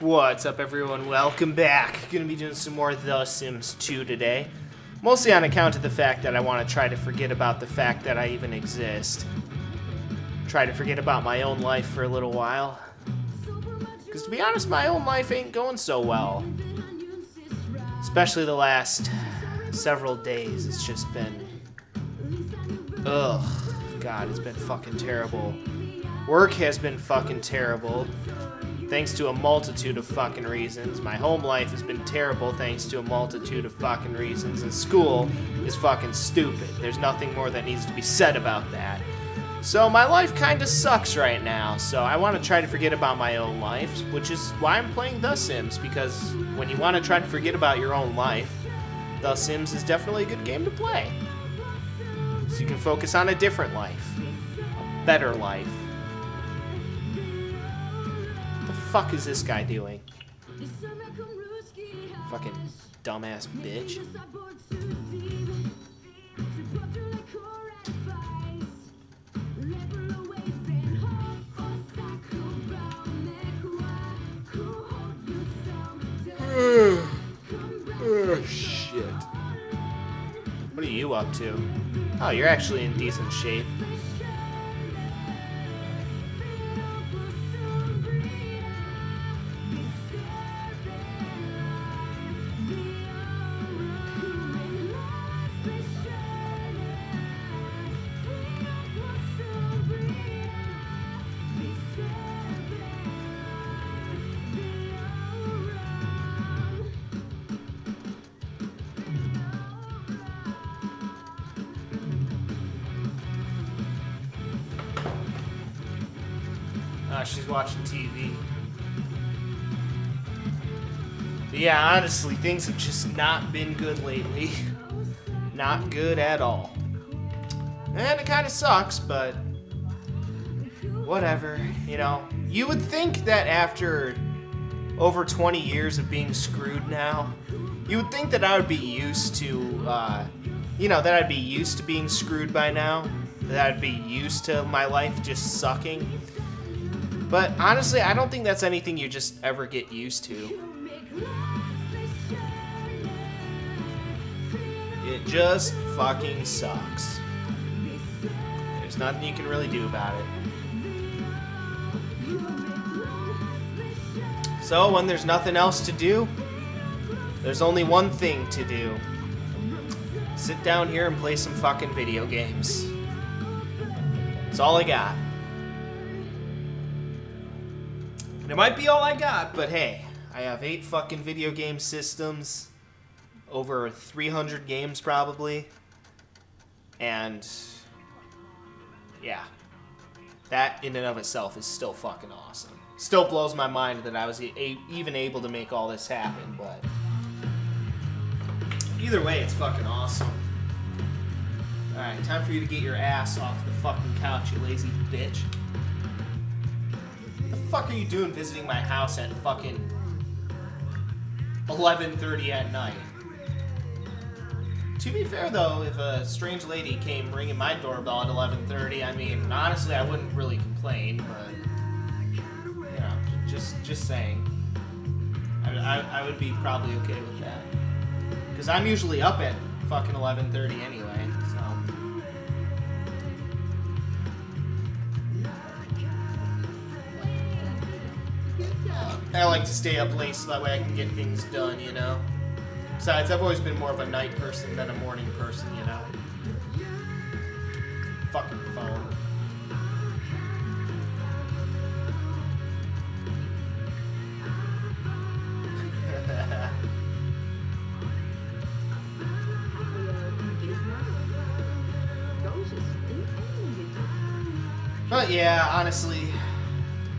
What's up, everyone? Welcome back. Gonna be doing some more The Sims 2 today. Mostly on account of the fact that I want to try to forget about the fact that I even exist. Try to forget about my own life for a little while. Because to be honest, my own life ain't going so well. Especially the last several days. It's just been. Ugh. God, it's been fucking terrible. Work has been fucking terrible thanks to a multitude of fucking reasons. My home life has been terrible thanks to a multitude of fucking reasons. And school is fucking stupid. There's nothing more that needs to be said about that. So my life kind of sucks right now. So I want to try to forget about my own life, which is why I'm playing The Sims. Because when you want to try to forget about your own life, The Sims is definitely a good game to play. So you can focus on a different life, a better life fuck is this guy doing? Fucking dumbass bitch. oh, shit. What are you up to? Oh, you're actually in decent shape. Uh, she's watching TV. But yeah, honestly, things have just not been good lately. not good at all. And it kind of sucks, but whatever, you know. You would think that after over 20 years of being screwed now, you would think that I would be used to, uh, you know, that I'd be used to being screwed by now. That I'd be used to my life just sucking. But honestly, I don't think that's anything you just ever get used to. It just fucking sucks. There's nothing you can really do about it. So, when there's nothing else to do, there's only one thing to do. Sit down here and play some fucking video games. That's all I got. It might be all I got, but hey, I have eight fucking video game systems, over 300 games probably, and yeah, that in and of itself is still fucking awesome. Still blows my mind that I was even able to make all this happen, but either way, it's fucking awesome. Alright, time for you to get your ass off the fucking couch, you lazy bitch fuck are you doing visiting my house at fucking 11.30 at night? To be fair, though, if a strange lady came ringing my doorbell at 11.30, I mean, honestly, I wouldn't really complain, but, you know, just, just saying. I, I, I would be probably okay with that. Because I'm usually up at fucking 11.30 anyway. I like to stay up late so that way I can get things done, you know? Besides, I've always been more of a night person than a morning person, you know? Fucking phone. but yeah, honestly,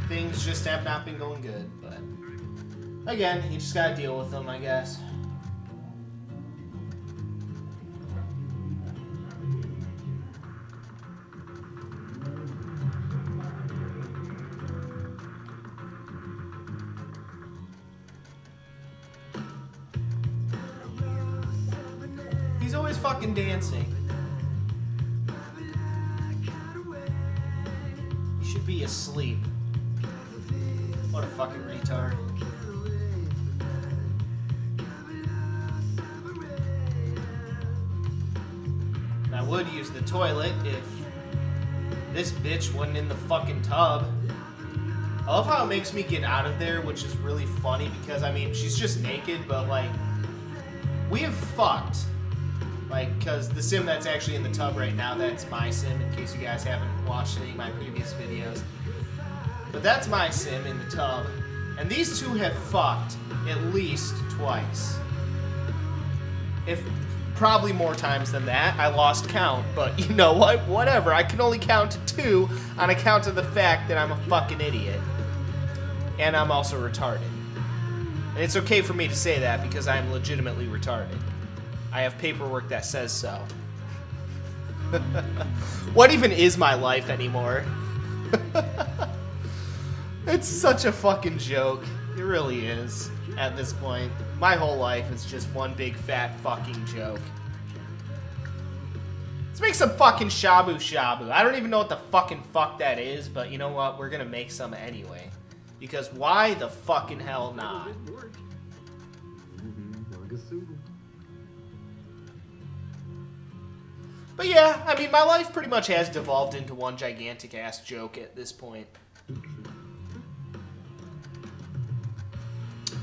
things just have not been going good, again, you just gotta deal with them, I guess. He's always fucking dancing. You should be asleep. What a fucking retard. Would use the toilet if this bitch wasn't in the fucking tub. I love how it makes me get out of there, which is really funny because, I mean, she's just naked, but, like, we have fucked. Like, because the sim that's actually in the tub right now, that's my sim, in case you guys haven't watched any of my previous videos. But that's my sim in the tub. And these two have fucked at least twice. If probably more times than that. I lost count, but you know what? Whatever. I can only count to two on account of the fact that I'm a fucking idiot. And I'm also retarded. And it's okay for me to say that because I am legitimately retarded. I have paperwork that says so. what even is my life anymore? it's such a fucking joke. It really is at this point. My whole life is just one big fat fucking joke. Let's make some fucking shabu shabu. I don't even know what the fucking fuck that is, but you know what? We're gonna make some anyway. Because why the fucking hell not? But yeah, I mean, my life pretty much has devolved into one gigantic ass joke at this point.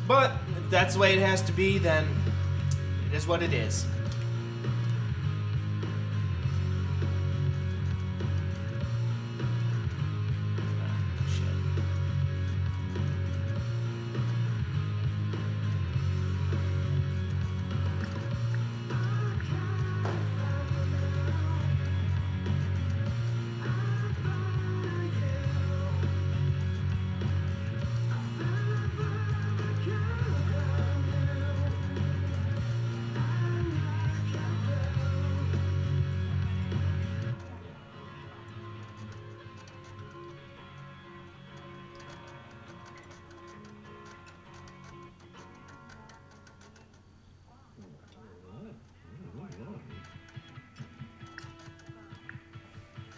But that's the way it has to be, then it is what it is.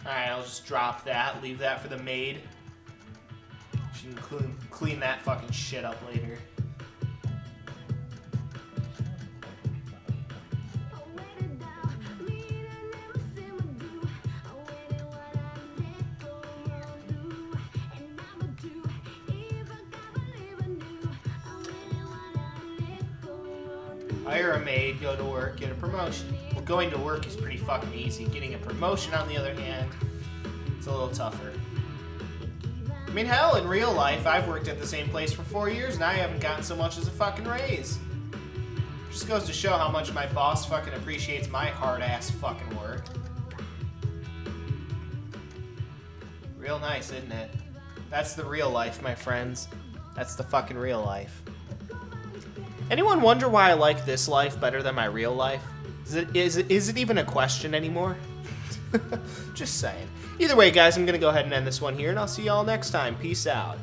Alright, I'll just drop that, leave that for the maid. She can clean, clean that fucking shit up later. Hire a maid, go to work, get a promotion. Going to work is pretty fucking easy. Getting a promotion, on the other hand, it's a little tougher. I mean, hell, in real life, I've worked at the same place for four years and I haven't gotten so much as a fucking raise. Just goes to show how much my boss fucking appreciates my hard ass fucking work. Real nice, isn't it? That's the real life, my friends. That's the fucking real life. Anyone wonder why I like this life better than my real life? Is it, is it, is it even a question anymore? Just saying. Either way, guys, I'm going to go ahead and end this one here, and I'll see y'all next time. Peace out.